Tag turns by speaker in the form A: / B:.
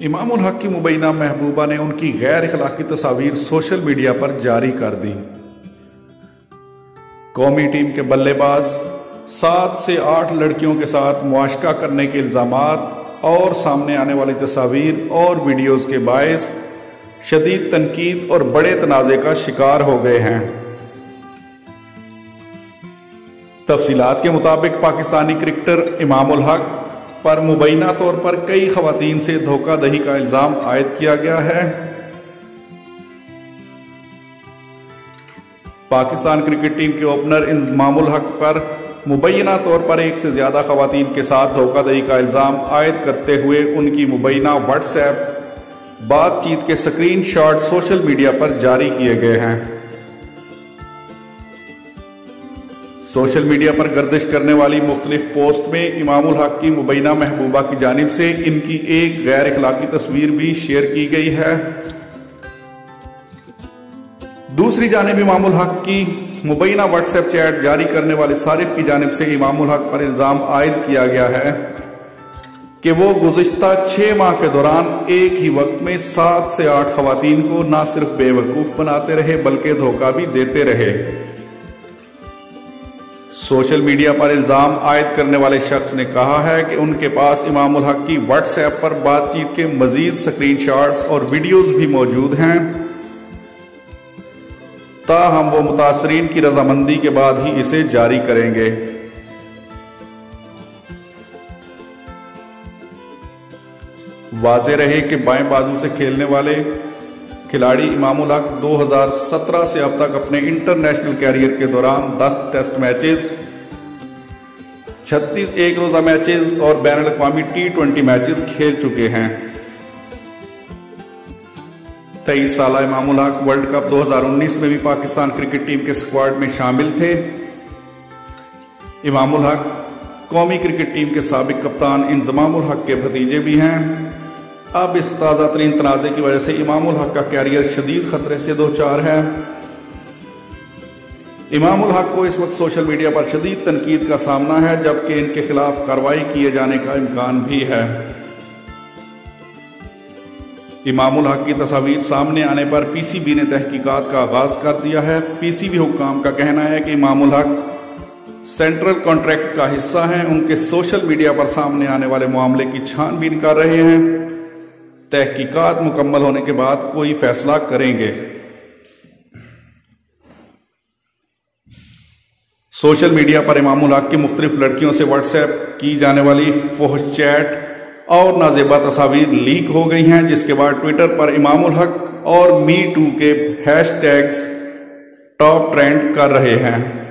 A: امام الحق کی مبینہ محبوبہ نے ان کی غیر اخلاقی تصاویر سوشل میڈیا پر جاری کر دی قومی ٹیم کے بلے باز، سات سے آٹھ لڑکیوں کے ساتھ معاشقہ کرنے کے الزامات اور سامنے آنے والی تصاویر اور ویڈیوز کے باعث شدید تنقید اور بڑے تنازع کا شکار ہو گئے ہیں۔ تفصیلات کے مطابق پاکستانی کرکٹر امام الحق پر مبینہ طور پر کئی خواتین سے دھوکہ دہی کا الزام عائد کیا گیا ہے۔ پاکستان کرکٹ ٹیم کے اوپنر امام الحق پر مبینہ طور پر ایک سے زیادہ خواتین کے ساتھ دھوکہ دہی کا الزام عائد کرتے ہوئے ان کی مبینہ واٹس ایپ بات چیت کے سکرین شاٹ سوشل میڈیا پر جاری کیے گئے ہیں۔ سوشل میڈیا پر گردش کرنے والی مختلف پوسٹ میں امام الحق کی مبینہ محبوبہ کی جانب سے ان کی ایک غیر اخلاقی تصویر بھی شیئر کی گئی ہے۔ دوسری جانب امام الحق کی مبینہ واٹس ایپ چیٹ جاری کرنے والے صارف کی جانب سے امام الحق پر الزام عائد کیا گیا ہے کہ وہ گزشتہ چھ ماہ کے دوران ایک ہی وقت میں سات سے آٹھ خواتین کو نہ صرف بے وقوف بناتے رہے بلکہ دھوکہ بھی دیتے رہے۔ سوشل میڈیا پر الزام عائد کرنے والے شخص نے کہا ہے کہ ان کے پاس امام الحق کی واٹس ایپ پر بات چیت کے مزید سکرین شاٹس اور ویڈیوز بھی موجود ہیں۔ تاہم، وہ متاثرین کی رضامندی کے بعد ہی اسے جاری کریں گے۔ واضح رہے کہ بائیں بازو سے کھیلنے والے کھلاڑی امام الحق دو ہزار سترہ سے اب تک اپنے انٹرنیشنل کیریئر کے دوران دس ٹیسٹ میچز، چھتیس ایک روزہ میچز اور بین الاقوامی ٹی ٹوینٹی میچز کھیل چکے ہیں۔ تیئیس سالہ امام الحق ورلڈ کپ دو ہزار انیس میں بھی پاکستان کرکٹ ٹیم کے سکوارڈ میں شامل تھے۔ امام الحق قومی کرکٹ ٹیم کے سابق کپتان انضمام الحق کے بھتیجے بھی ہیں۔ اب اس تازہ ترین تنازع کی وجہ سے امام الحق کا کیریئر شدید خطرے سے دو چار ہے امام الحق کو اس وقت سوشل میڈیا پر شدید تنقید کا سامنا ہے، جبکہ ان کے خلاف کاروائی کیے جانے کا امکان بھی ہے۔ امام الحق کی تصاویر سامنے آنے پر پی سی بی نے تحقیقات کا آغاز کر دیا ہے۔ پی سی بی حکام کا کہنا ہے کہ امام الحق سینٹرل کانٹریکٹ کا حصہ ہیں۔ ان کے سوشل میڈیا پر سامنے آنے والے معاملے کی چھان بین کر رہے ہیں۔ تحقیقات مکمل ہونے کے بعد کوئی فیصلہ کریں گے۔ سوشل میڈیا پر امام الحق کی مختلف لڑکیوں سے واٹس ایپ کی جانے والی فوش چیٹ اور نازیبہ تصاویر لیک ہو گئی ہیں، جس کے بعد ٹویٹر پر امام الحق اور می ٹو کے ہیش ٹیگز ٹاپ ٹرینڈ کر رہے ہیں۔